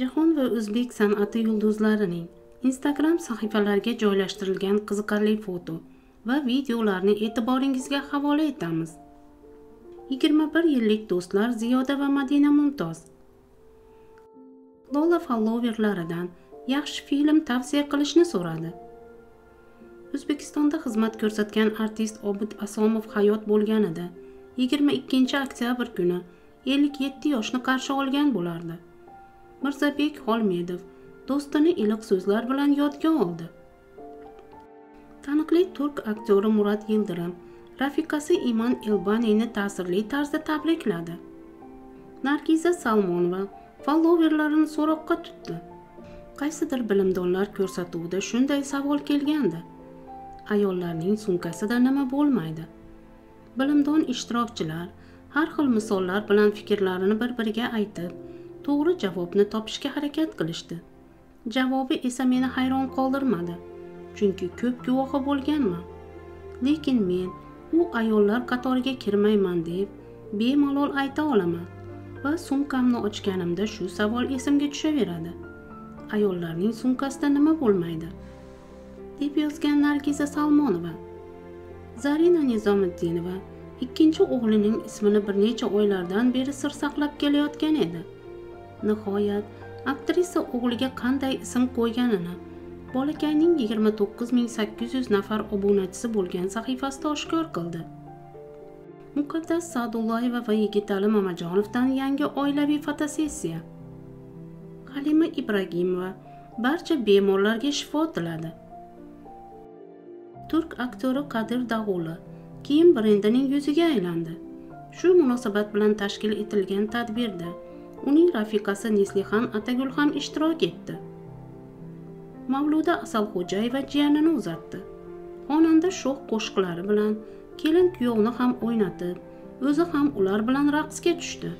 jahon va o'zbek san'ati yulduzlarining instagram sahifalariga joylashtirilgan qiziqarli foto va videolarni e'tiboringizga havola etamiz. 21 yillik do'stlar ziyoda va madina mumtoz. Lola followerlaridan yaxshi film tavsiya qilishni so'radi. O'zbekistonda xizmat ko'rsatgan artist obid asomov hayot bo'lganida 22 oktyabr kuni 57 yoshni qarshi olgan bo'lardi. Mirzabek xolmedov do'stini iliq so'zlar bilan yodga oldi. Taniqli turk aktyori murat yildirim rafiqasi iman elbanini ta'sirli tarzda tabrikladi. Nargiza salmonova followerlarini so'roqqa tutdi. Qaysidir bilimdonlar ko'rsatuvida shunday savol kelgandi. Ayollarning sumkasida nima bo'lmaydi? Bilimdon ishtirokchilar har xil misollar bilan fikrlarini bir biriga aytib to'g'ri javobni topishga harakat qilishdi. Javobi esa meni hayron qoldirmadi chunki ko'p guvohi bo'lganman. Lekin men u ayollar qatoriga kirmayman deb bemalol ayta olaman va sumkamni ochganimda shu savol esimga tushaveradi. Ayollarning sumkasida nima bo'lmaydi? deb yozgan nargiza salmonova. Zarina nizomiddinova ikkinchi o'g'lining ismini bir necha oylardan beri sir saqlab kelayotgan edi. Nihoyat aktrisa o'g'liga qanday ism qo'yganini bolakayning 29800 nafar obunachisi bo'lgan sahifasida oshkor qildi. Muqaddas sa'dullayeva va yigitali mamajonovdan yangi oilaviy fotosessiya halima ibragimova barcha bemorlarga shifo tiladi. Turk aktyori qadir dag'uli kiyim brendining yuziga aylandi. Shu munosabat bilan tashkil etilgan tadbirda rafiqasi neslihan atagul ham ishtirok etdi. Mavluda asalxo'jayeva jiyanini uzatdi. Xonanda sho'x qo'shiqlari bilan kelin kuyovni ham o'ynatib o'zi ham ular bilan raqsga tushdi.